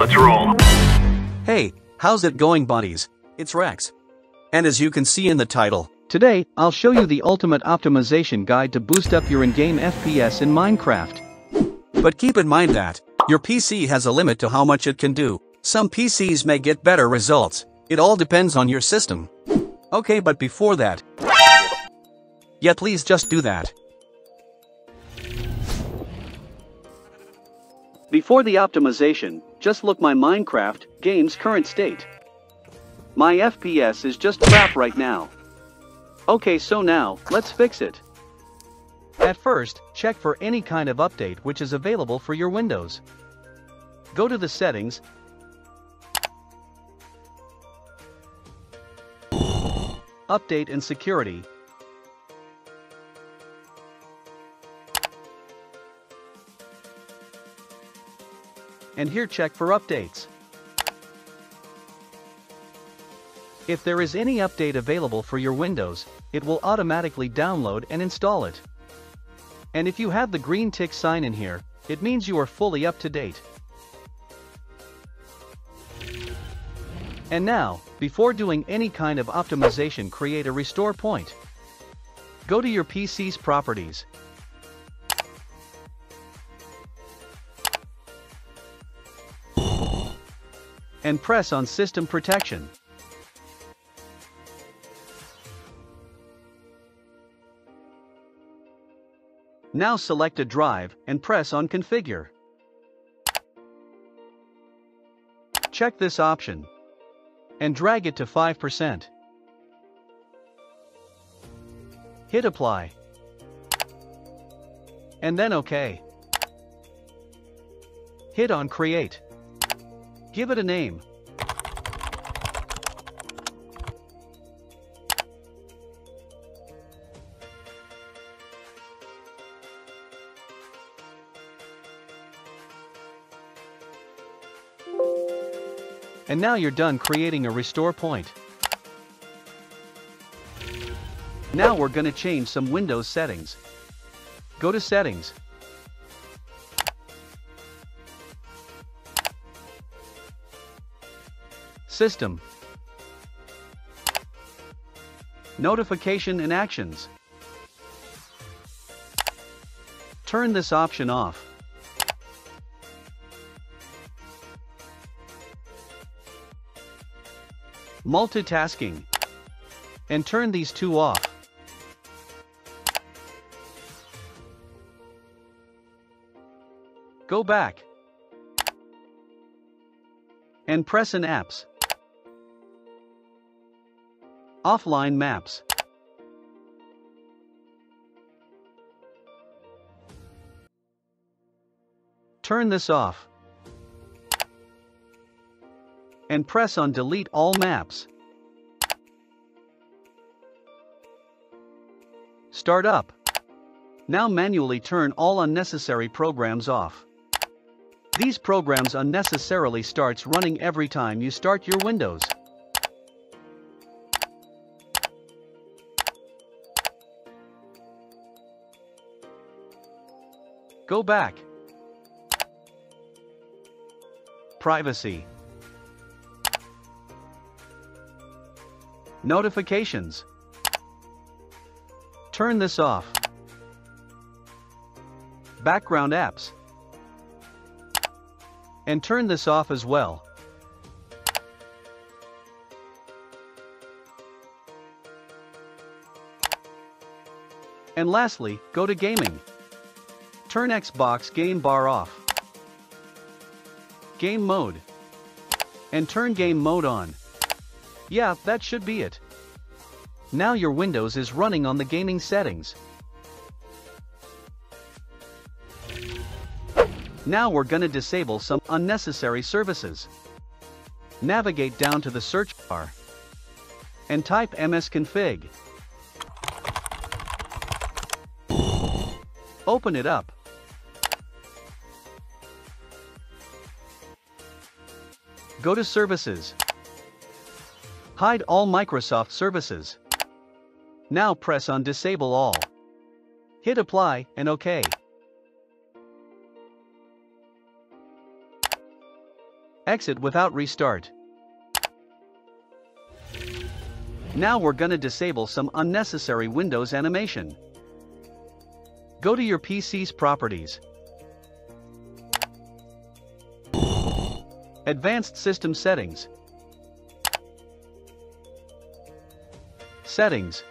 Let's roll. Hey, how's it going buddies? It's Rex. And as you can see in the title, Today, I'll show you the ultimate optimization guide to boost up your in-game FPS in Minecraft. but keep in mind that, your PC has a limit to how much it can do. Some PCs may get better results, it all depends on your system. Okay but before that, yeah please just do that. Before the optimization, just look my Minecraft game's current state. My FPS is just crap right now. Okay so now, let's fix it. At first, check for any kind of update which is available for your Windows. Go to the settings, Update and Security, and here check for updates. If there is any update available for your Windows, it will automatically download and install it. And if you have the green tick sign in here, it means you are fully up to date. And now, before doing any kind of optimization create a restore point. Go to your PC's properties. And press on system protection. Now select a drive and press on configure. Check this option and drag it to 5%. Hit apply. And then OK. Hit on create. Give it a name. And now you're done creating a restore point. Now we're gonna change some Windows settings. Go to settings. System. Notification and actions. Turn this option off. multitasking, and turn these two off. Go back and press in apps. Offline maps. Turn this off and press on Delete All Maps. Start up. Now manually turn all unnecessary programs off. These programs unnecessarily starts running every time you start your Windows. Go back. Privacy. Notifications. Turn this off. Background apps. And turn this off as well. And lastly, go to gaming. Turn Xbox game bar off. Game mode. And turn game mode on. Yeah, that should be it. Now your Windows is running on the gaming settings. Now we're gonna disable some unnecessary services. Navigate down to the search bar and type msconfig. Open it up. Go to Services. Hide all Microsoft services. Now press on Disable All. Hit Apply and OK. Exit without restart. Now we're gonna disable some unnecessary Windows animation. Go to your PC's properties. Advanced System Settings. Settings.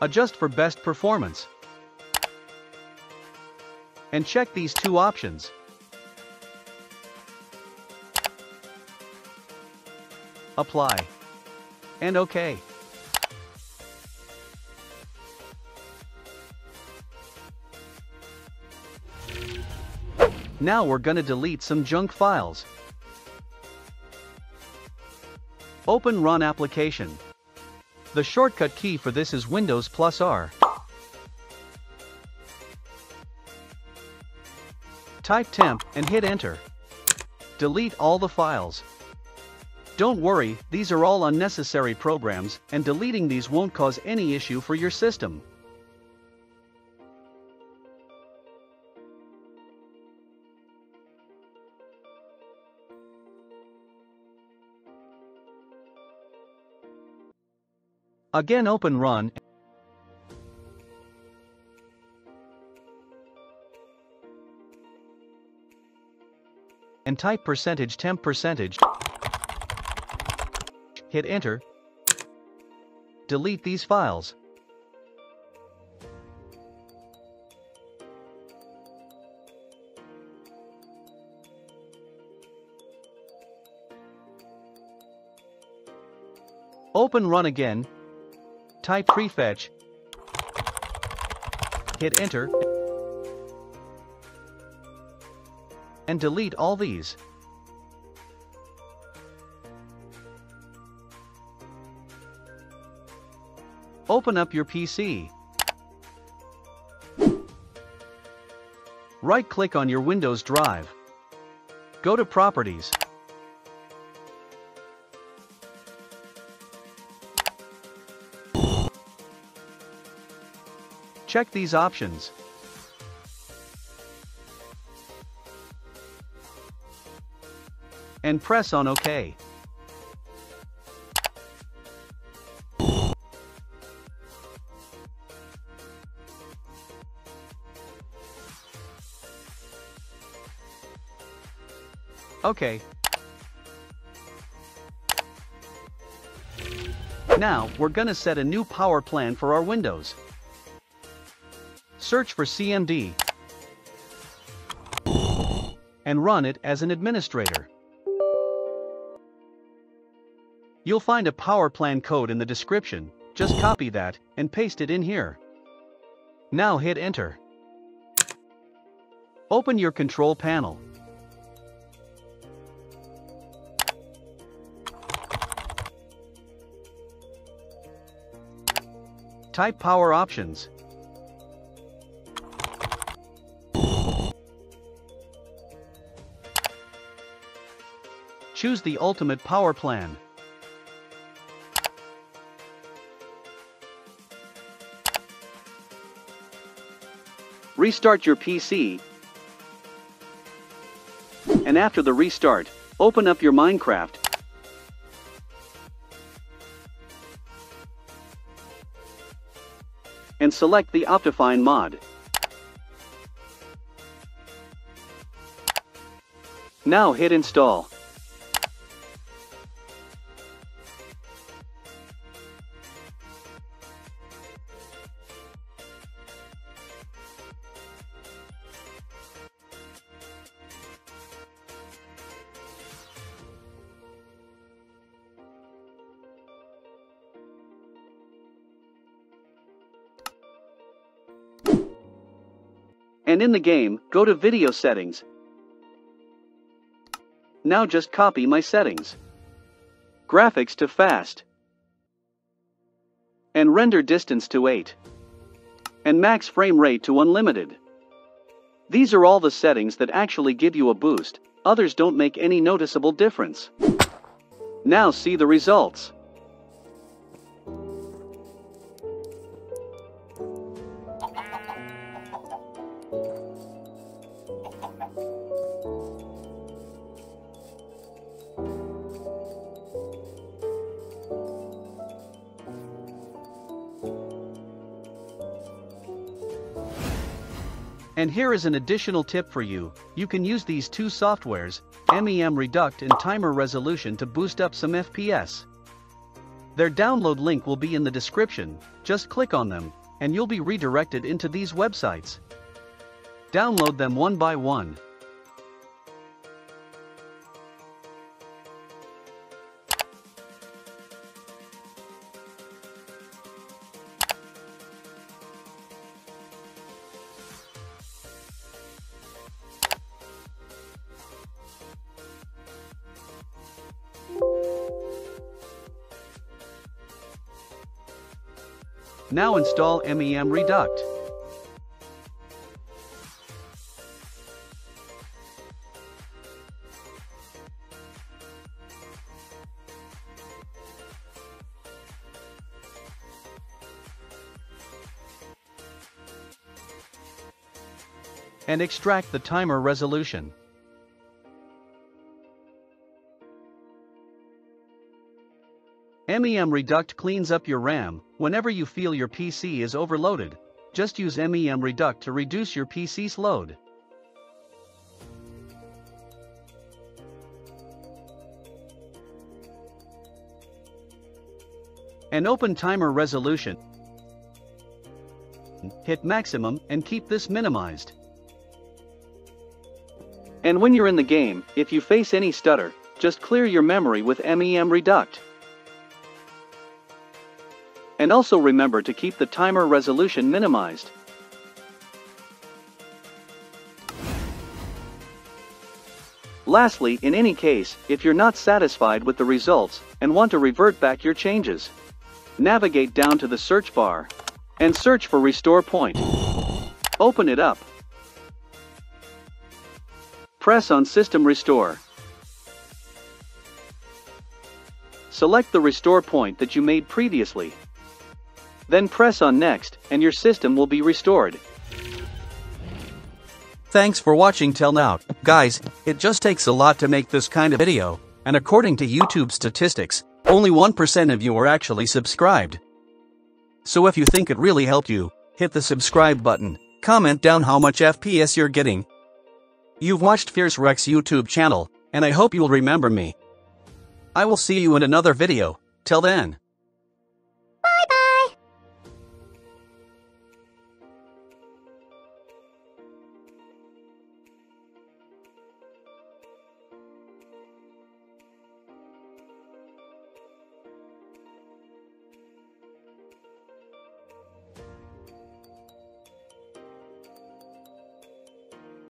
Adjust for best performance. And check these two options. Apply. And OK. Now we're gonna delete some junk files. Open Run application. The shortcut key for this is Windows plus R. Type temp and hit enter. Delete all the files. Don't worry, these are all unnecessary programs, and deleting these won't cause any issue for your system. Again open run. And type percentage temp percentage. Hit enter. Delete these files. Open run again Type prefetch. Hit enter. And delete all these. Open up your PC. Right-click on your Windows drive. Go to Properties. Check these options. And press on OK. Okay. Now, we're gonna set a new power plan for our windows. Search for CMD and run it as an administrator. You'll find a power plan code in the description, just copy that and paste it in here. Now hit enter. Open your control panel. Type power options. Choose the ultimate power plan. Restart your PC. And after the restart, open up your Minecraft. And select the Optifine mod. Now hit install. And in the game, go to Video Settings. Now just copy my settings. Graphics to Fast. And render distance to 8. And max frame rate to unlimited. These are all the settings that actually give you a boost, others don't make any noticeable difference. Now see the results. And here is an additional tip for you, you can use these two softwares, MEM Reduct and Timer Resolution to boost up some FPS. Their download link will be in the description, just click on them, and you'll be redirected into these websites. Download them one by one. Now install MEM Reduct. And extract the timer resolution. MEM Reduct cleans up your RAM whenever you feel your PC is overloaded. Just use MEM Reduct to reduce your PC's load. And open timer resolution. Hit maximum and keep this minimized. And when you're in the game, if you face any stutter, just clear your memory with MEM Reduct. And also remember to keep the timer resolution minimized. Lastly, in any case, if you're not satisfied with the results and want to revert back your changes, navigate down to the search bar and search for Restore Point. Open it up. Press on System Restore. Select the restore point that you made previously. Then press on Next, and your system will be restored. Thanks for watching till now. Guys, it just takes a lot to make this kind of video, and according to YouTube statistics, only 1% of you are actually subscribed. So if you think it really helped you, hit the subscribe button, comment down how much FPS you're getting. You've watched Fierce Rex YouTube channel, and I hope you'll remember me. I will see you in another video, till then.